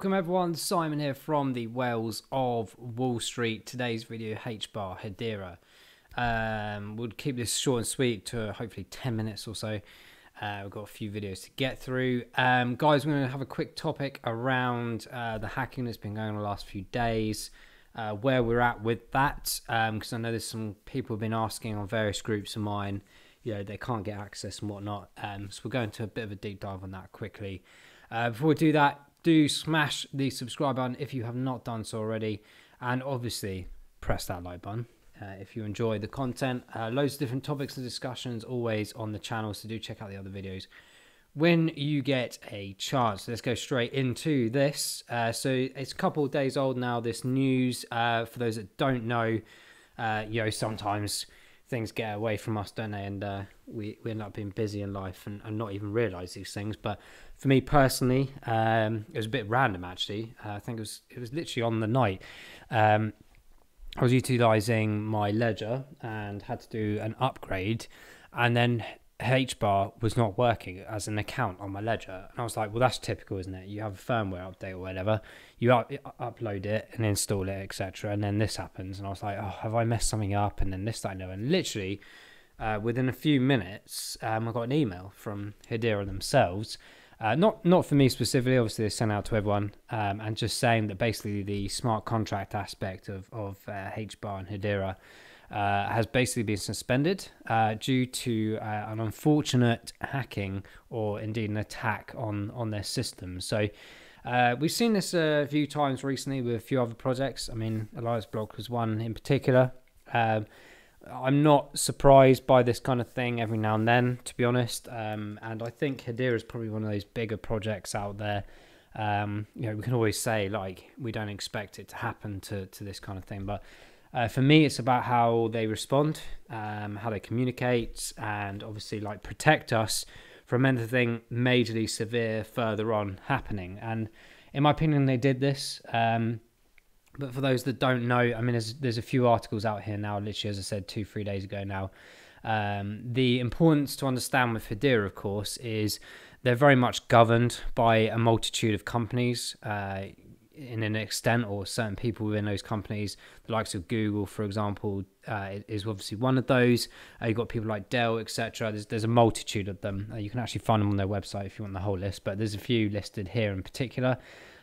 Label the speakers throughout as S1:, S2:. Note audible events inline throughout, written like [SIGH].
S1: Welcome everyone, Simon here from the Whales of Wall Street. Today's video, H-Bar, Hedera. Um, we'll keep this short and sweet to hopefully 10 minutes or so. Uh, we've got a few videos to get through. Um, guys, we're going to have a quick topic around uh, the hacking that's been going on the last few days, uh, where we're at with that, because um, I know there's some people have been asking on various groups of mine, you know, they can't get access and whatnot. Um, so we're going to a bit of a deep dive on that quickly. Uh, before we do that, do smash the subscribe button if you have not done so already, and obviously press that like button. Uh, if you enjoy the content, uh, loads of different topics and discussions always on the channel, so do check out the other videos when you get a chance. Let's go straight into this. Uh, so it's a couple of days old now. This news, uh, for those that don't know, uh, you know sometimes things get away from us, don't they? And uh, we, we end up being busy in life and, and not even realize these things. But for me personally, um, it was a bit random actually. Uh, I think it was it was literally on the night. Um, I was utilizing my ledger and had to do an upgrade, and then HBAR was not working as an account on my ledger. And I was like, well, that's typical, isn't it? You have a firmware update or whatever, you up, upload it and install it, etc. And then this happens. And I was like, oh, have I messed something up? And then this, that, no. And literally, uh, within a few minutes, um, I got an email from Hedera themselves. Uh, not not for me specifically, obviously they sent out to everyone, um, and just saying that basically the smart contract aspect of of uh, HBAR and Hedera uh, has basically been suspended uh, due to uh, an unfortunate hacking or indeed an attack on on their system. So. Uh, we've seen this a few times recently with a few other projects. I mean, Elias Block was one in particular. Um, I'm not surprised by this kind of thing every now and then, to be honest. Um, and I think Hedera is probably one of those bigger projects out there. Um, you know, we can always say like we don't expect it to happen to to this kind of thing, but uh, for me, it's about how they respond, um, how they communicate, and obviously like protect us from anything majorly severe further on happening. And in my opinion, they did this. Um, but for those that don't know, I mean, there's there's a few articles out here now. Literally, as I said, two three days ago now. Um, the importance to understand with Hedera, of course, is they're very much governed by a multitude of companies. Uh, in an extent or certain people within those companies, the likes of Google, for example, uh, is obviously one of those. Uh, you've got people like Dell, etc. There's there's a multitude of them. Uh, you can actually find them on their website if you want the whole list, but there's a few listed here in particular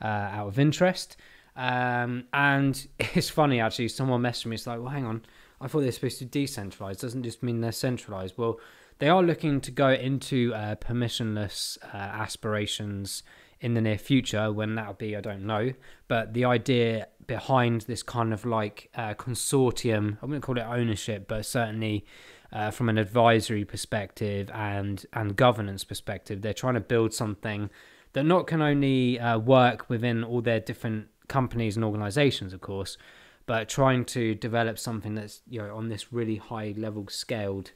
S1: uh, out of interest. Um, and [LAUGHS] it's funny actually. Someone messaged me. It's like, well, hang on. I thought they're supposed to decentralize. Doesn't just mean they're centralized. Well, they are looking to go into uh, permissionless uh, aspirations in the near future. When that'll be, I don't know. But the idea behind this kind of like uh, consortium, I wouldn't call it ownership, but certainly uh, from an advisory perspective and and governance perspective, they're trying to build something that not can only uh, work within all their different companies and organizations, of course, but trying to develop something that's you know on this really high level scaled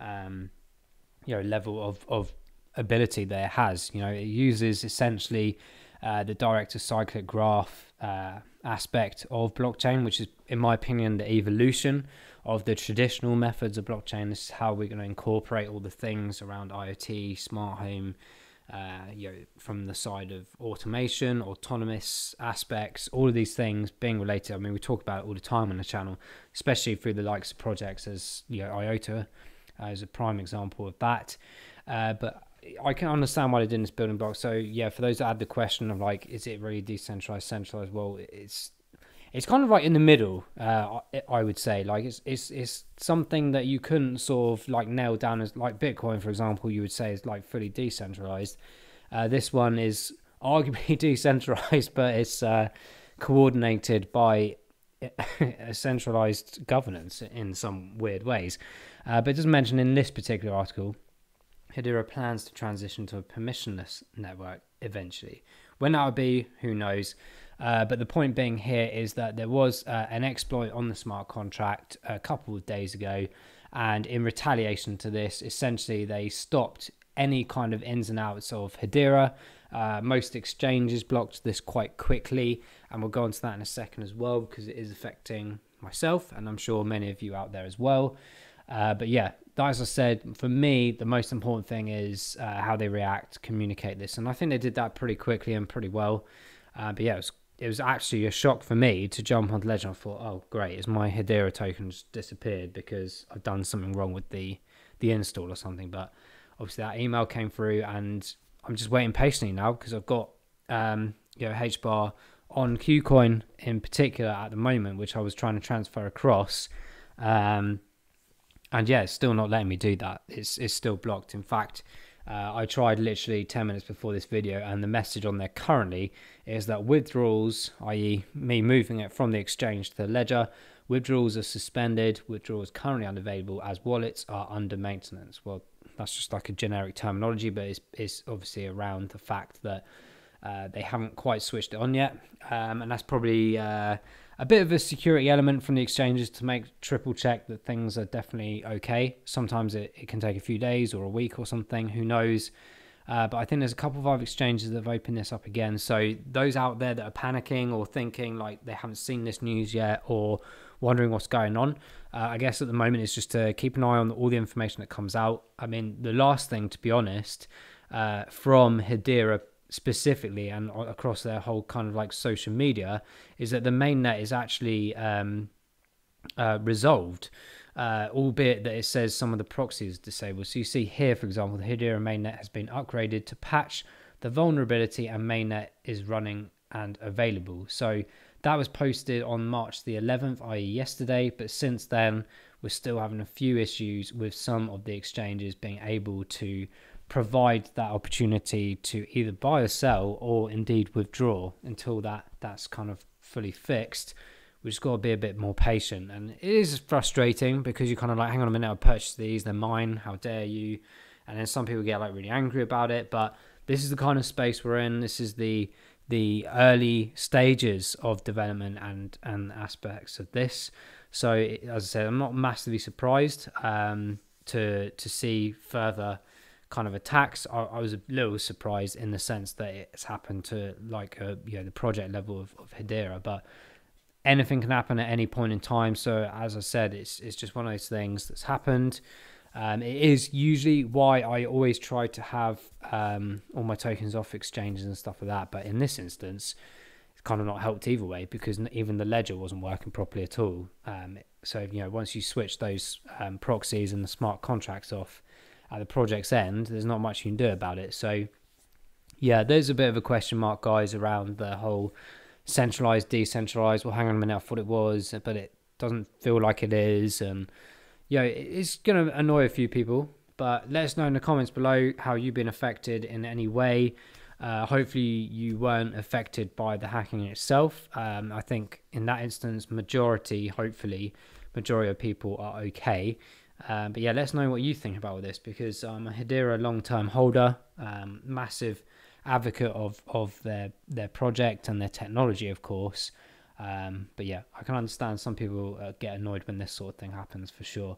S1: um, you know level of of ability that it has. You know, it uses essentially uh, the directed cyclic graph uh, aspect of blockchain, which is, in my opinion, the evolution of the traditional methods of blockchain. This is how we're going to incorporate all the things around IoT, smart home. Uh, you know, from the side of automation, autonomous aspects, all of these things being related. I mean, we talk about it all the time on the channel, especially through the likes of projects as you know, IOTA uh, is a prime example of that. Uh, but I can understand why they did this building block. So yeah, for those that had the question of like, is it really decentralized, centralized? Well, it's it's kind of like in the middle. Uh, I would say like it's it's it's something that you couldn't sort of like nail down as like Bitcoin, for example. You would say is like fully decentralized. Uh, this one is [LAUGHS] arguably decentralized, but it's uh, coordinated by [LAUGHS] a centralized governance in some weird ways. Uh, but it doesn't mention in this particular article Hedera plans to transition to a permissionless network eventually. When that will be, who knows? Uh, but the point being here is that there was uh, an exploit on the smart contract a couple of days ago, and in retaliation to this, essentially they stopped any kind of ins and outs of Hedera. Uh, most exchanges blocked this quite quickly, and we'll go into that in a second as well because it is affecting myself, and I'm sure many of you out there as well. Uh, but yeah, as I said, for me, the most important thing is uh, how they react, communicate this, and I think they did that pretty quickly and pretty well. Uh, but yeah, it was, it was actually a shock for me to jump onto Ledger. I thought, oh great, is my Hedera token disappeared because I've done something wrong with the the install or something. But obviously that email came through, and I'm just waiting patiently now because I've got um, you know HBAR on KuCoin in particular at the moment, which I was trying to transfer across. Um, and yeah, it's still not letting me do that. It's it's still blocked. In fact, uh, I tried literally 10 minutes before this video, and the message on there currently is that withdrawals, i.e., me moving it from the exchange to the ledger, withdrawals are suspended. Withdrawals currently unavailable as wallets are under maintenance. Well, that's just like a generic terminology, but it's, it's obviously around the fact that uh, they haven't quite switched it on yet, um, and that's probably uh, a bit of a security element from the exchanges to make triple check that things are definitely okay. Sometimes it, it can take a few days or a week or something, who knows. Uh, but I think there's a couple of other exchanges that have opened this up again. So those out there that are panicking or thinking like they haven't seen this news yet or wondering what's going on, uh, I guess at the moment is just to keep an eye on all the information that comes out. I mean, the last thing, to be honest, uh, from Hedera specifically and across their whole kind of like social media is that the mainnet is actually um, uh, resolved, uh, albeit that it says some of the proxies disabled. So you see here, for example, the Hedera mainnet has been upgraded to patch the vulnerability and mainnet is running and available. So that was posted on March the 11th, i.e., yesterday. But since then, we're still having a few issues with some of the exchanges being able to provide that opportunity to either buy or sell or indeed withdraw until that that's kind of fully fixed. We just got to be a bit more patient. And it is frustrating because you kind of like hang on a minute i purchased these they're mine how dare you? And then some people get like really angry about it. But this is the kind of space we're in. This is the the early stages of development and and aspects of this. So as i said i'm not massively surprised um, to to see further kind of attacks. I, I, was a little surprised in the sense that it's happened to like a, you know the project level of, of Hedera, but anything can happen at any point in time. So as I said, it's it's just one of those things that's happened. Um, it is usually why I always try to have um, all my tokens off exchanges and stuff like that. But in this instance, it's kind of not helped either way because even the ledger wasn't working properly at all. Um, so you know, once you switch those um, proxies and the smart contracts off, at the project's end, there's not much you can do about it. So, yeah, there's a bit of a question mark, guys, around the whole centralized, decentralized. Well, hang on a minute, I thought it was, but it doesn't feel like it is. And, yeah, it's going to annoy a few people. But let us know in the comments below how you've been affected in any way. Uh, hopefully, you weren't affected by the hacking itself. Um, I think in that instance, majority, hopefully, majority of people are okay. Um, but yeah, let us know what you think about this because I'm a Hedera long-term holder, um, massive advocate of of their their project and their technology, of course. Um, but yeah, I can understand some people uh, get annoyed when this sort of thing happens for sure.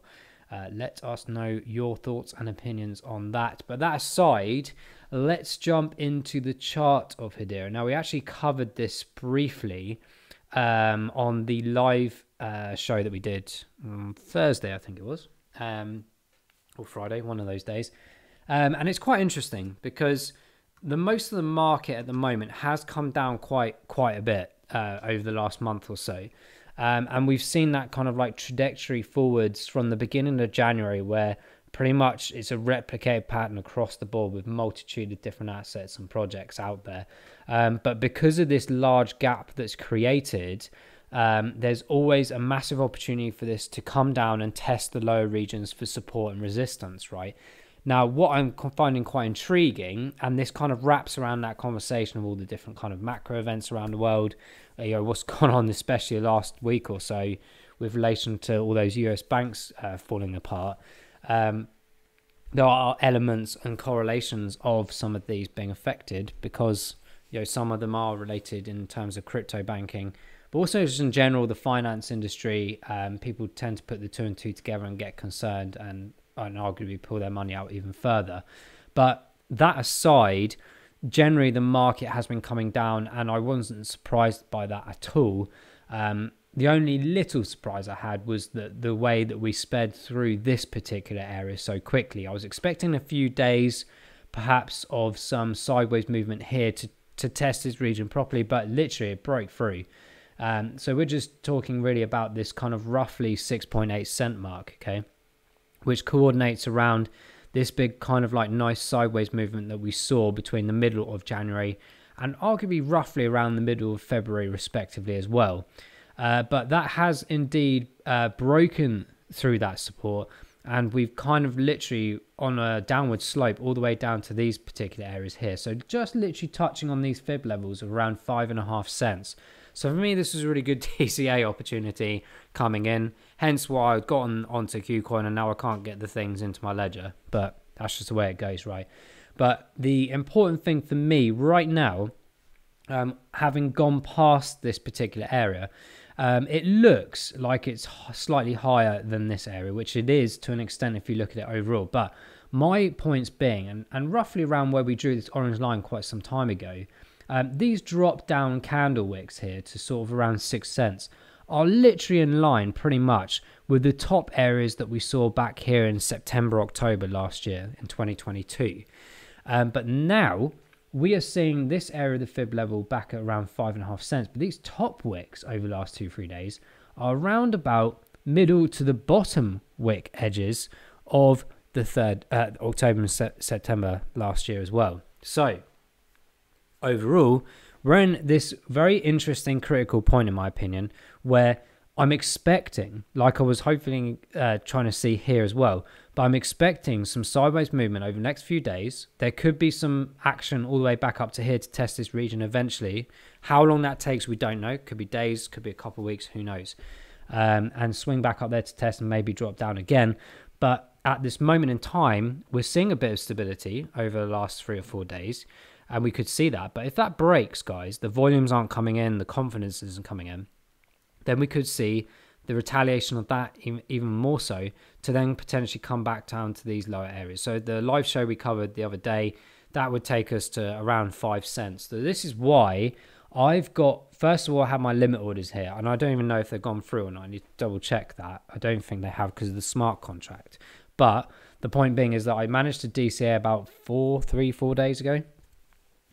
S1: Uh, let us know your thoughts and opinions on that. But that aside, let's jump into the chart of Hedera. Now, we actually covered this briefly um, on the live uh, show that we did on Thursday, I think it was um, or Friday, one of those days. Um, and it's quite interesting because the most of the market at the moment has come down quite quite a bit uh, over the last month or so. Um, and we've seen that kind of like trajectory forwards from the beginning of January, where pretty much it's a replicated pattern across the board with multitude of different assets and projects out there. Um, but because of this large gap that's created, um, there's always a massive opportunity for this to come down and test the lower regions for support and resistance, right? Now, what I'm finding quite intriguing, and this kind of wraps around that conversation of all the different kind of macro events around the world, uh, you know, what's [LAUGHS] gone on, especially last week or so, with relation to all those US banks uh, falling apart. Um, there are elements and correlations of some of these being affected because you know some of them are related in terms of crypto banking but also just in general, the finance industry, um, people tend to put the two and two together and get concerned and, and arguably pull their money out even further. But that aside, generally the market has been coming down, and I wasn't surprised by that at all. Um, the only little surprise I had was that the way that we sped through this particular area so quickly. I was expecting a few days, perhaps, of some sideways movement here to to test this region properly, but literally it broke through. Um, so we're just talking really about this kind of roughly 6.8 cent mark, okay, which coordinates around this big kind of like nice sideways movement that we saw between the middle of January and arguably roughly around the middle of February, respectively, as well. Uh, but that has indeed uh, broken through that support, and we've kind of literally on a downward slope all the way down to these particular areas here. So just literally touching on these fib levels of around five and a half cents. So for me, this was a really good [LAUGHS] DCA opportunity coming in. Hence why I've gotten onto KuCoin and now I can't get the things into my ledger. But that's just the way it goes, right? But the important thing for me right now, um, having gone past this particular area, um, it looks like it's slightly higher than this area, which it is to an extent if you look at it overall. But my points being, and, and roughly around where we drew this orange line quite some time ago, um, these drop down candle wicks here to sort of around 6 cents are literally in line pretty much with the top areas that we saw back here in September, October last year in 2022. Um, but now we are seeing this area of the fib level back at around five and a half cents. But these top wicks over the last two, three days are around about middle to the bottom wick edges of the third uh, October and se- September last year as well. So overall, we're in this very interesting critical point, in my opinion, where I'm expecting, like I was hopefully uh, trying to see here as well, but I'm expecting some sideways movement over the next few days. There could be some action all the way back up to here to test this region eventually. How long that takes, we don't know. Could be days, could be a couple of weeks, who knows. Um, and swing back up there to test and maybe drop down again. But at this moment in time, we're seeing a bit of stability over the last three or four days and we could see that. But if that breaks, guys, the volumes aren't coming in, the confidence isn't coming in, then we could see the retaliation of that even more so to then potentially come back down to these lower areas. So the live show we covered the other day, that would take us to around five cents. So this is why I've got first of all I have my limit orders here, and I don't even know if they've gone through or not. I need to double check that. I don't think they have because of the smart contract. But the point being is that I managed to DCA about four, three, four days ago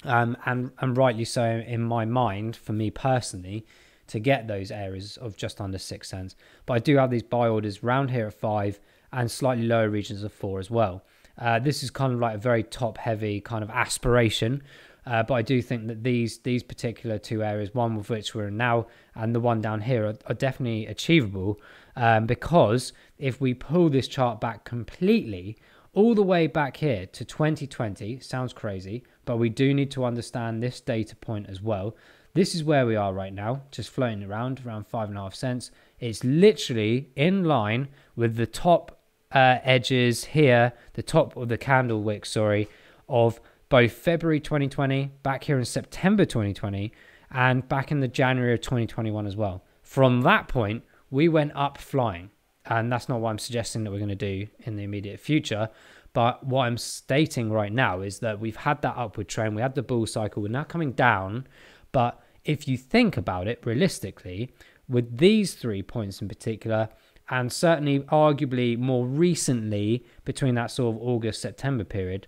S1: um, and and rightly so in my mind for me personally to get those areas of just under six cents. But I do have these buy orders round here at five and slightly lower regions of four as well. Uh, this is kind of like a very top heavy kind of aspiration. Uh, but I do think that these these particular two areas, one of which we're in now, and the one down here, are, are definitely achievable. Um, because if we pull this chart back completely, all the way back here to 2020, sounds crazy, but we do need to understand this data point as well. This is where we are right now, just floating around, around five and a half cents. It's literally in line with the top uh, edges here, the top of the candle wick, sorry, of both February 2020, back here in September 2020, and back in the January of 2021 as well. From that point, we went up flying. And that's not what I'm suggesting that we're going to do in the immediate future. But what I'm stating right now is that we've had that upward trend, we had the bull cycle, we're now coming down. But if you think about it realistically, with these three points in particular, and certainly arguably more recently between that sort of August September period,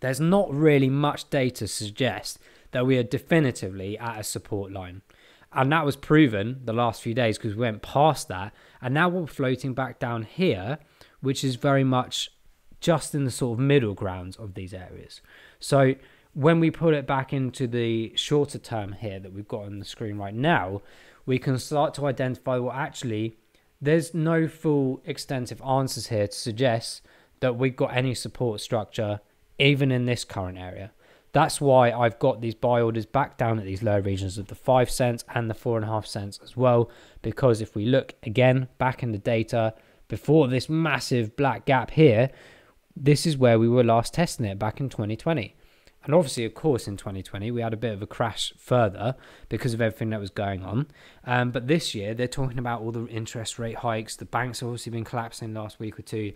S1: there's not really much data to suggest that we are definitively at a support line. And that was proven the last few days because we went past that. And now we're floating back down here, which is very much just in the sort of middle grounds of these areas. So when we put it back into the shorter term here that we've got on the screen right now, we can start to identify well, actually, there's no full extensive answers here to suggest that we've got any support structure even in this current area. That's why I've got these buy orders back down at these lower regions of the 5 cents and the 4.5 cents as well. Because if we look again back in the data before this massive black gap here, this is where we were last testing it back in 2020. And obviously, of course, in 2020, we had a bit of a crash further because of everything that was going on. Um, but this year, they're talking about all the interest rate hikes. The banks have obviously been collapsing last week or two.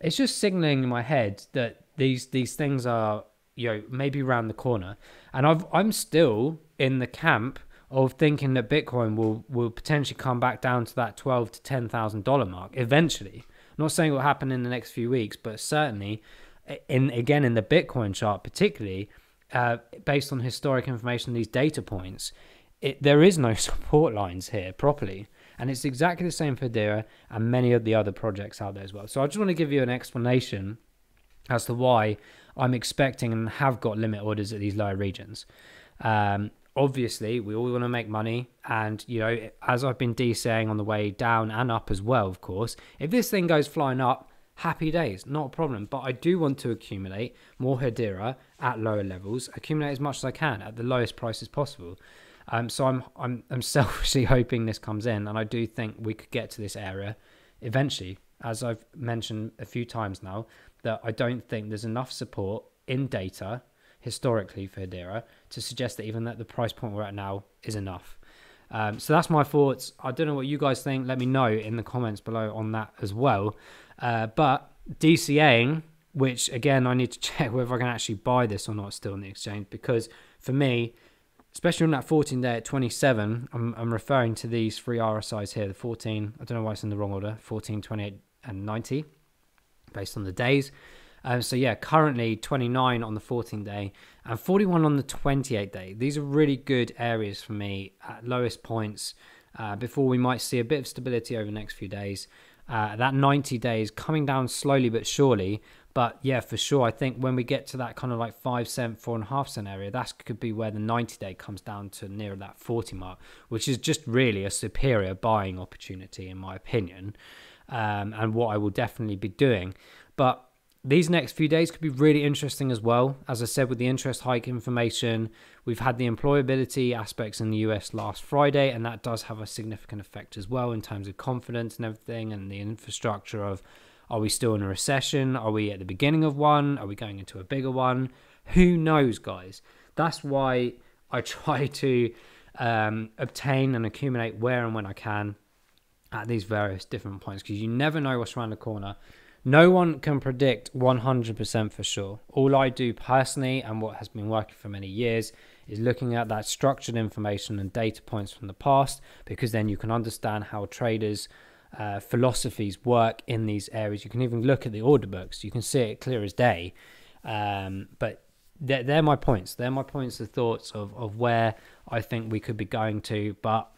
S1: It's just signaling in my head that these these things are, you know, maybe around the corner. And I've, I'm still in the camp of thinking that Bitcoin will will potentially come back down to that twelve to ten thousand dollar mark eventually. Not saying it will happen in the next few weeks, but certainly, in again in the Bitcoin chart particularly, uh, based on historic information, these data points, it, there is no [LAUGHS] support lines here properly. And it's exactly the same for Hedera and many of the other projects out there as well. So I just want to give you an explanation as to why I'm expecting and have got limit orders at these lower regions. Um, obviously, we all want to make money, and you know, as I've been DCAing on the way down and up as well, of course, if this thing goes flying up, happy days, not a problem. But I do want to accumulate more Hedera at lower levels, accumulate as much as I can at the lowest prices possible. Um, so I'm I'm I'm [LAUGHS] selfishly hoping this comes in, and I do think we could get to this area eventually. As I've mentioned a few times now, that I don't think there's enough support in data historically for Hedera to suggest that even at the price point we're at now is enough. Um, so that's my thoughts. I don't know what you guys think. Let me know in the comments below on that as well. Uh, but DCAing, which again I need to [LAUGHS] check whether I can actually buy this or not still in the exchange because for me, especially on that 14 day at 27, I'm, I'm referring to these three RSIs here the 14, I don't know why it's in the wrong order 14, 28, and 90 based on the days. Um, so yeah, currently 29 on the 14th day and 41 on the 28th day. These are really good areas for me at lowest points uh, before we might see a bit of stability over the next few days. Uh, that 90 days coming down slowly but surely. But yeah, for sure, I think when we get to that kind of like five cent, four and a half cent area, that could be where the 90 day comes down to near that 40 mark, which is just really a superior buying opportunity, in my opinion, um, and what I will definitely be doing. But these next few days could be really interesting as well. As I said, with the interest hike information, we've had the employability aspects in the US last Friday, and that does have a significant effect as well in terms of confidence and everything, and the infrastructure of are we still in a recession? Are we at the beginning of one? Are we going into a bigger one? Who knows, guys? That's why I [LAUGHS] try to um, obtain and accumulate where and when I can at these various different points because you never know what's around the corner. No one can predict 100% for sure. All I do personally, and what has been working for many years, is looking at that structured information and data points from the past because then you can understand how traders' uh, philosophies work in these areas. You can even look at the order books, you can see it clear as day. Um, but they're, they're, my points. They're my points of thoughts of, of where I think we could be going to. But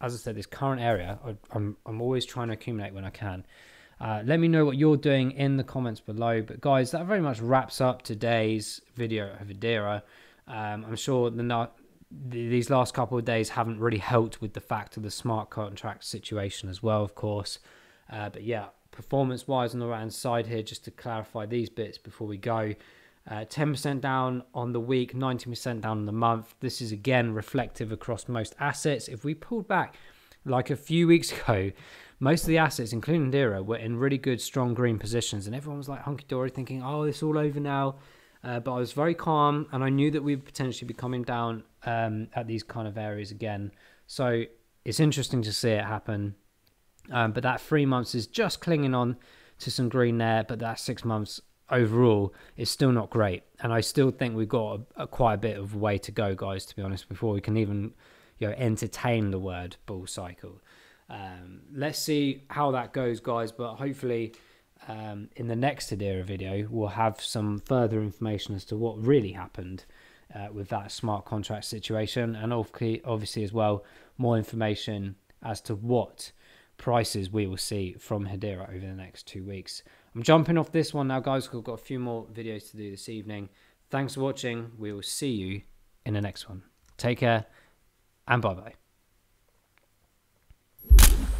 S1: as I said, this current area, I, I'm, I'm always trying to accumulate when I can. Uh, let me know what you're doing in the comments below. But guys, that very much wraps up today's video of Hedera. Um, I'm sure the, these last couple of days haven't really helped with the fact of the smart contract situation as well, of course. Uh, but yeah, performance wise on the right hand side here, just to clarify these bits before we go. Uh, 10% down on the week, 90% down on the month. This is again reflective across most assets. If we pulled back like a few weeks [LAUGHS] ago, most of the assets, including Hedera, were in really good, strong green positions, and everyone was like hunky dory, thinking, "Oh, it's all over now." Uh, but I was very calm, and I knew that we'd potentially be coming down um, at these kind of areas again. So it's interesting to see it happen. Um, but that three months is just clinging on to some green there, but that six months overall is still not great. And I still think we've got a, a, quite a bit of way to go, guys. To be honest, before we can even you know entertain the word bull cycle. Um, let's see how that goes, guys. But hopefully, um, in the next Hedera video, we'll have some further information as to what really happened uh, with that smart contract situation, and obviously as well more information as to what prices we will see from Hedera over the next two weeks. I'm jumping off this one now, guys. We've got a few more videos to do this evening. Thanks for watching. We will see you in the next one. Take care and bye bye you